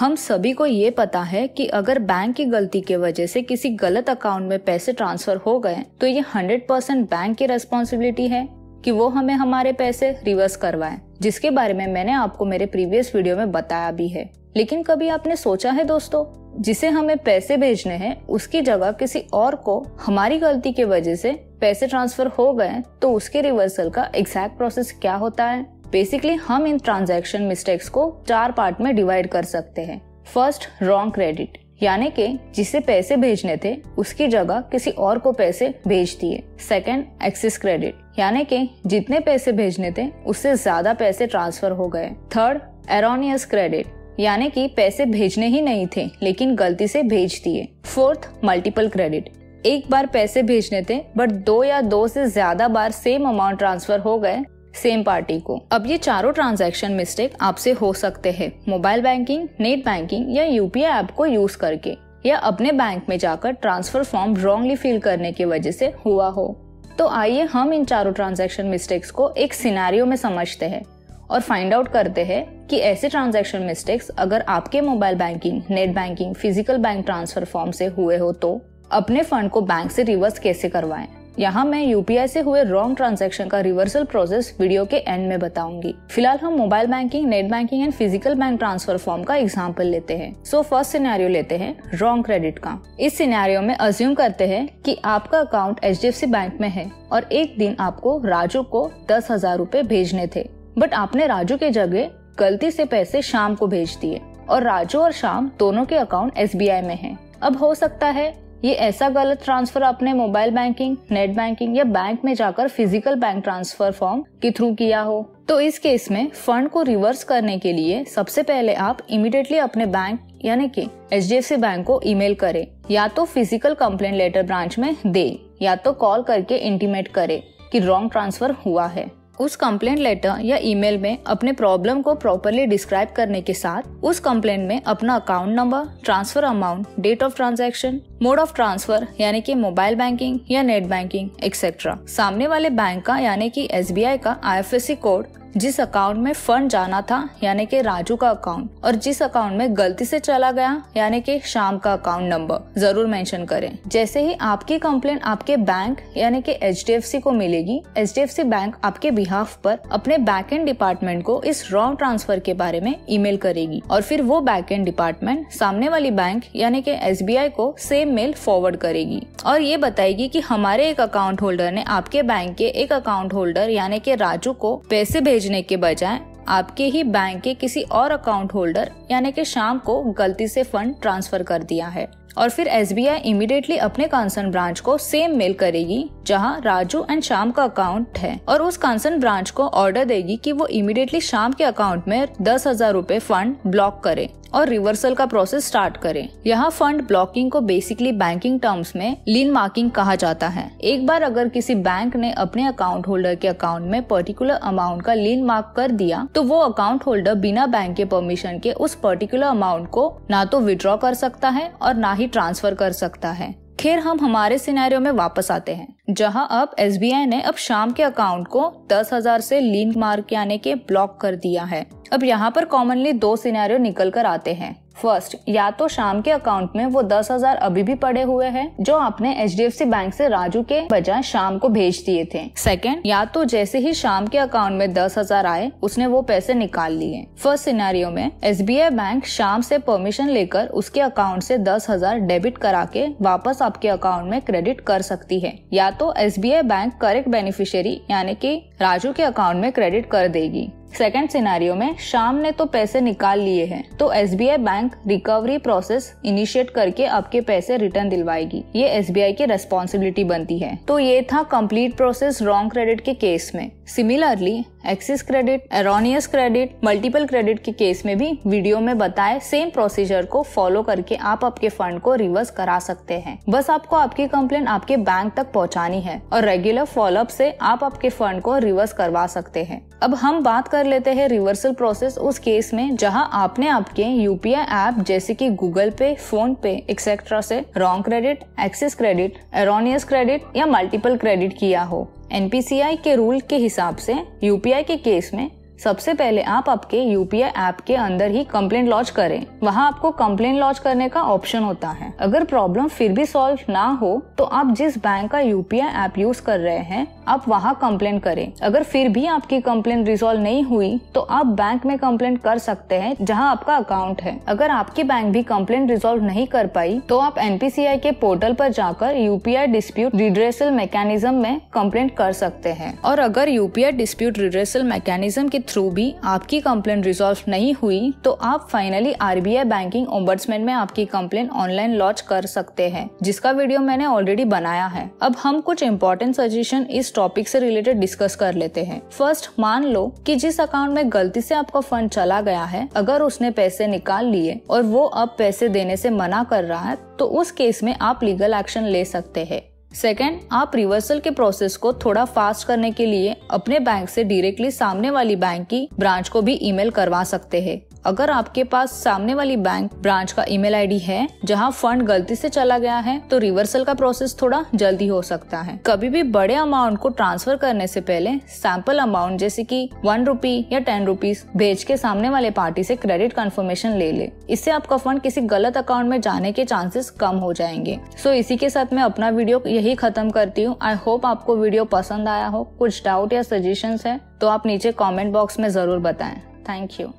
हम सभी को ये पता है कि अगर बैंक की गलती के वजह से किसी गलत अकाउंट में पैसे ट्रांसफ़र हो गए तो ये हंड्रेड परसेंट बैंक की रेस्पॉन्सिबिलिटी है कि वो हमें हमारे पैसे रिवर्स करवाए, जिसके बारे में मैंने आपको मेरे प्रीवियस वीडियो में बताया भी है। लेकिन कभी आपने सोचा है दोस्तों, जिसे हमें पैसे भेजने हैं, उसकी जगह किसी और को हमारी गलती के वजह से पैसे ट्रांसफ़र हो गए तो उसके रिवर्सल का एग्जैक्ट प्रोसेस क्या होता है? बेसिकली हम इन ट्रांजैक्शन मिस्टेक्स को चार पार्ट में डिवाइड कर सकते हैं। फ़र्स्ट रॉन्ग क्रेडिट यानी कि जिसे पैसे भेजने थे, उसकी जगह किसी और को पैसे भेज दिए। सेकंड एक्सिस क्रेडिट यानी कि जितने पैसे भेजने थे, उससे ज़्यादा पैसे ट्रांसफ़र हो गए। थर्ड एरोनियस क्रेडिट यानी कि पैसे भेजने ही नहीं थे, लेकिन गलती से भेज दिए। फोर्थ मल्टीपल क्रेडिट एक बार पैसे भेजने थे बट दो या दो से ज़्यादा बार सेम अमाउंट ट्रांसफ़र हो गए सेम पार्टी को। अब ये चारों ट्रांजैक्शन मिस्टेक आपसे हो सकते हैं। मोबाइल बैंकिंग, नेट बैंकिंग या यूपीआई ऐप को यूज़ करके, या अपने बैंक में जाकर ट्रांसफ़र फॉर्म रॉन्गली फिल करने की वजह से हुआ हो। तो आइए हम इन चारों ट्रांजैक्शन मिस्टेक्स को एक सिनारियो में समझते हैं और फाइंड आउट करते हैं कि ऐसे ट्रांजैक्शन मिस्टेक्स अगर आपके mobile banking, net banking, physical bank transfer form से हुए हो तो। अपने फंड को बैंक से रिवर्स कैसे करवाएँ? यहाँ मैं यूपीआई से हुए रॉन्ग ट्रांजैक्शन का रिवर्सल प्रोसेस वीडियो के एंड में बताऊँगी। फ़िलहाल हम mobile banking net banking and physical bank transfer form का एग्ज़ाम्पल लेते हैं। सो फ़र्स्ट सिनेरियो लेते हैं रॉन्ग क्रेडिट का। इस सिनेरियो में अज्यूम करते हैं कि आपका अकाउंट एचडीएफसी बैंक में है और एक दिन आपको राजू को दस हज़ार रूपए भेजने थे। बट आपने राजू के जगह गलती से पैसे शाम को भेज दिए और राजू और शाम दोनों के अकाउंट एसबीआई में है। अब हो सकता है ये ऐसा गलत ट्रांसफ़र आपने मोबाइल बैंकिंग नेट बैंकिंग या बैंक में जाकर फ़िज़िकल बैंक ट्रांसफ़र फॉर्म के थ्रू किया हो। तो इस केस में फंड को रिवर्स करने के लिए सबसे पहले आप इमिडिएटली अपने बैंक यानी कि एच डी बैंक को ईमेल करें। या तो फ़िज़िकल कंप्लेंट लेटर ब्रांच में दे, या तो कॉल करके इंटीमेट करे कि रॉन्ग ट्रांसफ़र हुआ है। उस कंप्लेंट लेटर या ईमेल में अपने प्रॉब्लम को प्रॉपरली डिस्क्राइब करने के साथ, उस कंप्लेंट में अपना account number transfer amount date of transaction mode of transfer यानी कि मोबाइल बैंकिंग या नेट बैंकिंग एक्सेट्रा सामने वाले बैंक का, यानी कि एसबीआई का आईएफएससी कोड जिस अकाउंट में फंड जाना था, यानी कि राजू का अकाउंट और जिस अकाउंट में गलती से चला गया, यानी कि शाम का अकाउंट नंबर ज़रूर मेंशन करें। जैसे ही आपकी कंप्लेन आपके बैंक यानी कि एच को मिलेगी एचडीएफसी बैंक आपके बिहाफ पर अपने बैक एंड डिपार्टमेंट को इस रॉन्ग ट्रांसफ़र के बारे में ईमेल करेगी, और फिर वो बैक एंड डिपार्टमेंट सामने वाली बैंक यानी कि एस को सेम मेल फॉरवर्ड करेगी। और ये बताएगी कि हमारे एक अकाउंट होल्डर ने आपके बैंक के एक अकाउंट होल्डर यानी कि राजू को पैसे भेज भेजने के बजाय आपके ही बैंक के किसी और अकाउंट होल्डर यानी कि शाम को गलती से फंड ट्रांसफ़र कर दिया है। और फिर एस बी आई इमीडिएटली अपने कंसर्न ब्रांच को सेम मेल करेगी, जहाँ राजू एंड शाम का अकाउंट है। और उस कंसर्न ब्रांच को ऑर्डर देगी कि वो इमिडिएटली शाम के अकाउंट में दस हज़ार रूपए फंड ब्लॉक करे। और रिवर्सल का प्रोसेस स्टार्ट करें। यहाँ फंड ब्लॉकिंग को बेसिकली बैंकिंग टर्म्स में लीन मार्किंग कहा जाता है। एक बार अगर किसी बैंक ने अपने अकाउंट होल्डर के अकाउंट में पर्टिकुलर अमाउंट का लीन मार्क कर दिया तो वो अकाउंट होल्डर बिना बैंक के परमिशन के उस पर्टिकुलर अमाउंट को ना तो विड्रॉ कर सकता है और ना ही ट्रांसफ़र कर सकता है। खैर, हम हमारे सिनेरियो में वापस आते हैं, जहाँ अब एसबीआई ने अब शाम के अकाउंट को दस हज़ार से लिंक मार्क यानी के ब्लॉक कर दिया है। अब यहाँ पर कॉमनली दो सिनेरियो निकल कर आते हैं। फ़र्स्ट या तो शाम के अकाउंट में वो दस हज़ार अभी भी पड़े हुए हैं, जो आपने H D F C bank से राजू के बजाय शाम को भेज दिए थे। सेकंड या तो जैसे ही शाम के अकाउंट में दस हज़ार आए, उसने वो पैसे निकाल लिए। फ़र्स्ट सिनेरियो में S B I bank Shyam से परमिशन लेकर उसके अकाउंट से दस हज़ार डेबिट करा के वापस आपके अकाउंट में क्रेडिट कर सकती है। या तो S B I bank correct beneficiary यानी की राजू के अकाउंट में क्रेडिट कर देगी। सेकेंड सिनारियो में शाम ने तो पैसे निकाल लिए हैं तो SBI bank recovery process initiate करके आपके पैसे रिटर्न दिलवाएगी। ये SBI की रेस्पॉन्सिबिलिटी बनती है। तो ये था कंप्लीट प्रोसेस रॉन्ग क्रेडिट के केस में। Similarly excess credit erroneous credit multiple credit के केस में भी वीडियो में बताए सेम प्रोसीजर को फॉलो करके आप आपके फंड को रिवर्स करा सकते हैं। बस आपको आपकी कंप्लेन आपके बैंक तक पहुंचानी है और रेगुलर फॉलोअप से आप आपके फंड को रिवर्स करवा सकते हैं। अब हम बात कर लेते हैं रिवर्सल प्रोसेस उस केस में जहाँ आपने आपके यूपीआई ऐप जैसे कि गूगल पे फ़ोन पे एक्सेट्रा से wrong credit excess credit erroneous credit या मल्टीपल क्रेडिट किया हो। एनपीसीआई के रूल के हिसाब से यूपीआई के केस में सबसे पहले आप आपके यूपीआई ऐप के अंदर ही कम्प्लेन लॉन्च करें। वहाँ आपको कम्प्लेन लॉन्च करने का ऑप्शन होता है। अगर प्रॉब्लम फिर भी सॉल्व ना हो तो आप जिस बैंक का यूपीआई ऐप यूज़ कर रहे हैं आप वहाँ कंप्लेंट करें। अगर फिर भी आपकी कंप्लेंट रिजोल्व नहीं हुई तो आप बैंक में कंप्लेंट कर सकते हैं, जहाँ आपका अकाउंट है। अगर आपकी बैंक भी कंप्लेंट रिजोल्व नहीं कर पाई तो आप एनपीसीआई के पोर्टल पर जाकर यूपीआई डिस्प्यूट रिड्रेसल मैकेनिज्म में कंप्लेंट कर सकते हैं। और अगर यूपीआई डिस्प्यूट रिड्रेसल मैकेनिज्म के थ्रू भी आपकी कंप्लेंट रिजोल्व नहीं हुई तो आप फाइनली आरबीआई बैंकिंग ओम्बर्ट्समैन में आपकी कंप्लेंट ऑनलाइन लॉन्च कर सकते हैं, जिसका वीडियो मैंने ऑलरेडी बनाया है। अब हम कुछ इम्पोर्टेंट सजेशन इस टॉपिक से रिलेटेड डिस्कस कर लेते हैं। फ़र्स्ट मान लो कि जिस अकाउंट में गलती से आपका फंड चला गया है, अगर उसने पैसे निकाल लिए और वो अब पैसे देने से मना कर रहा है तो उस केस में आप लीगल एक्शन ले सकते हैं। सेकेंड आप रिवर्सल के प्रोसेस को थोड़ा फास्ट करने के लिए अपने बैंक से डायरेक्टली सामने वाली बैंक की ब्रांच को भी ईमेल करवा सकते हैं। अगर आपके पास सामने वाली बैंक ब्रांच का ईमेल आईडी है, जहाँ फंड गलती से चला गया है तो रिवर्सल का प्रोसेस थोड़ा जल्दी हो सकता है। कभी भी बड़े अमाउंट को ट्रांसफ़र करने से पहले सैंपल अमाउंट जैसे कि वन रूपी या टेन रूपीज भेज के सामने वाले पार्टी से क्रेडिट कंफर्मेशन ले ले। इससे आपका फंड किसी गलत अकाउंट में जाने के चांसेस कम हो जाएँगे। सो इसी के साथ मैं अपना वीडियो यही खत्म करती हूँ। आई होप आपको वीडियो पसंद आया हो। कुछ डाउट या सजेशन है तो आप नीचे कॉमेंट बॉक्स में ज़रूर बताएँ। Thank you